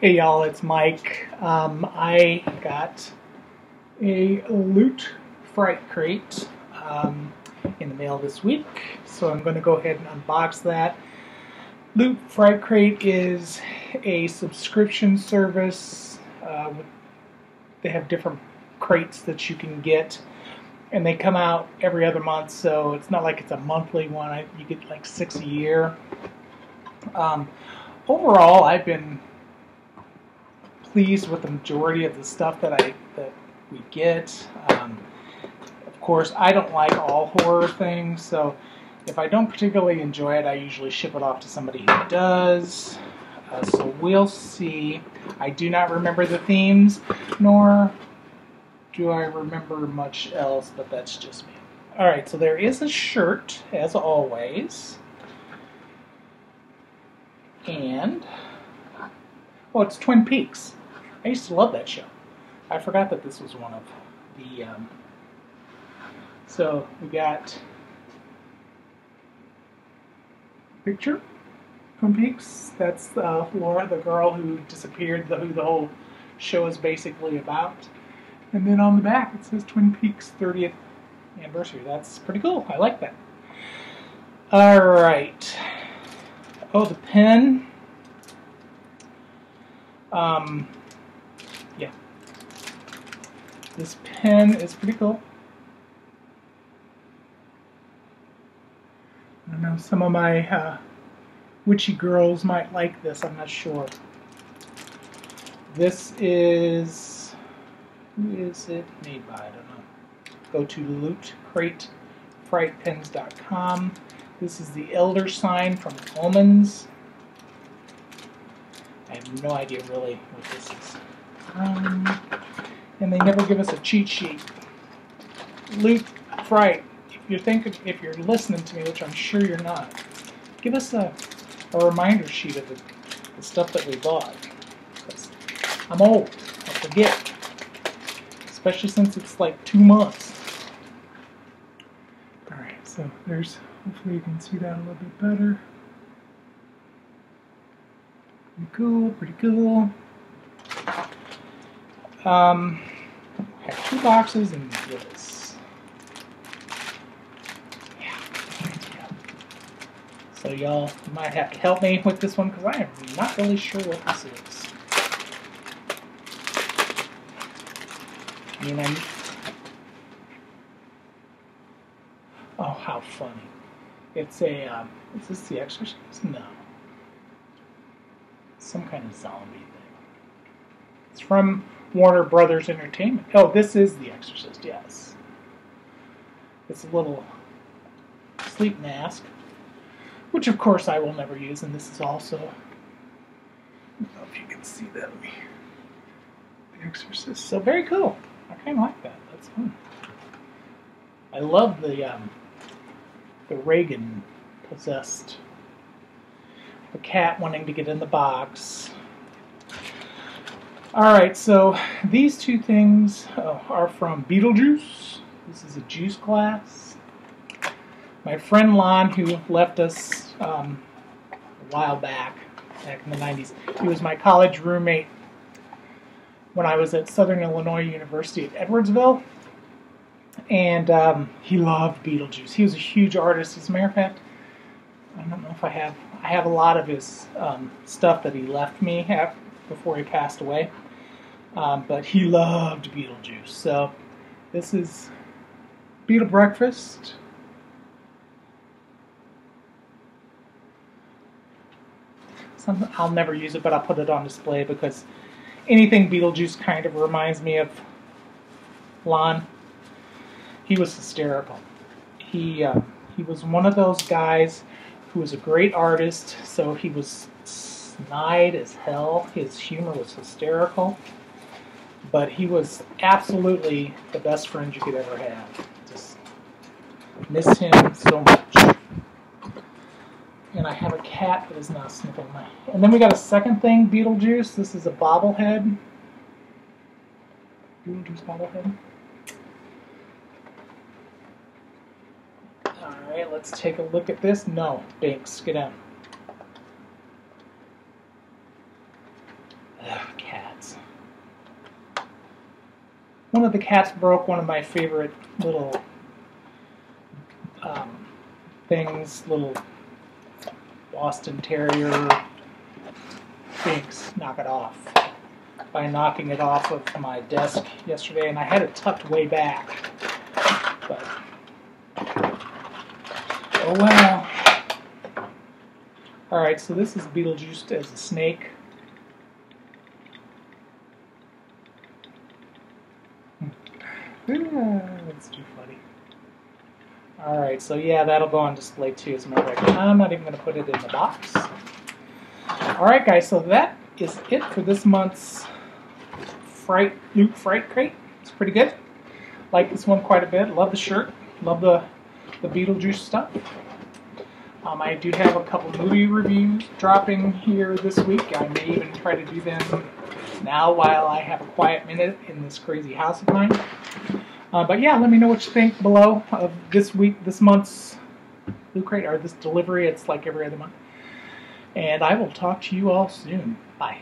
Hey y'all, it's Mike. Um, I got a Loot Fright Crate um, in the mail this week, so I'm going to go ahead and unbox that. Loot Fright Crate is a subscription service. Uh, they have different crates that you can get, and they come out every other month, so it's not like it's a monthly one. You get like six a year. Um, overall, I've been pleased with the majority of the stuff that I that we get. Um, of course, I don't like all horror things, so if I don't particularly enjoy it, I usually ship it off to somebody who does. Uh, so we'll see. I do not remember the themes, nor do I remember much else, but that's just me. Alright, so there is a shirt, as always. And, oh, it's Twin Peaks. I used to love that show. I forgot that this was one of the. Um, so we got picture from Peaks. That's uh, Laura, the girl who disappeared, the, who the whole show is basically about. And then on the back it says Twin Peaks 30th anniversary. That's pretty cool. I like that. All right. Oh, the pen. Um, yeah. This pen is pretty cool. I know some of my uh, witchy girls might like this, I'm not sure. This is, who is it made by? I don't know. Go to lootcratefrightpens.com. This is the Elder Sign from Omens. I have no idea really what this is. Um, and they never give us a cheat sheet. Loot Fright, if you're thinking, if you're listening to me, which I'm sure you're not, give us a, a reminder sheet of the, the stuff that we bought. I'm old. I forget. Especially since it's like two months. Alright, so there's, hopefully you can see that a little bit better. Pretty cool, pretty cool. Um, I have two boxes and this. Yeah. So y'all might have to help me with this one because I am not really sure what this is. I mean, I'm... Oh, how funny. It's a, um, is this The Exorcist? No. Some kind of zombie thing. It's from Warner Brothers Entertainment. Oh, this is The Exorcist, yes. It's a little sleep mask, which of course I will never use, and this is also, I don't know if you can see that. The Exorcist. So very cool. I kind of like that. That's fun. I love the um, the Regan possessed the cat wanting to get in the box. Alright, so these two things uh, are from Beetlejuice. This is a juice glass. My friend Lon, who left us um, a while back, back in the 90s, he was my college roommate when I was at Southern Illinois University at Edwardsville. And um, he loved Beetlejuice. He was a huge artist. As a matter of fact, I don't know if I have I have a lot of his um, stuff that he left me have, before he passed away. Um, but he loved Beetlejuice. So this is Beetle Breakfast. I'll never use it, but I'll put it on display because anything Beetlejuice kind of reminds me of Lon. He was hysterical. He uh, he was one of those guys who was a great artist, so he was snide as hell. His humor was hysterical, but he was absolutely the best friend you could ever have. Just miss him so much. And I have a cat that is now sniffing my. And then we got a second thing, Beetlejuice. This is a bobblehead. Beetlejuice bobblehead. Alright, let's take a look at this. No, Binks, get out. Ugh, cats. One of the cats broke one of my favorite little um, things, little Boston Terrier Thanks. knock it off by knocking it off of my desk yesterday, and I had it tucked way back. But oh well. All right, so this is Beetlejuice as a snake. That's too funny. All right, so yeah, that'll go on display too as a matter of fact. I'm not even going to put it in the box. All right, guys, so that is it for this month's Fright Loot Fright Crate. It's pretty good. Like this one quite a bit. Love the shirt. Love the the Beetlejuice stuff. Um, I do have a couple movie reviews dropping here this week. I may even try to do them now while I have a quiet minute in this crazy house of mine. Uh, but yeah, let me know what you think below of this week, this month's Loot Crate, or this delivery. It's like every other month. And I will talk to you all soon. Bye.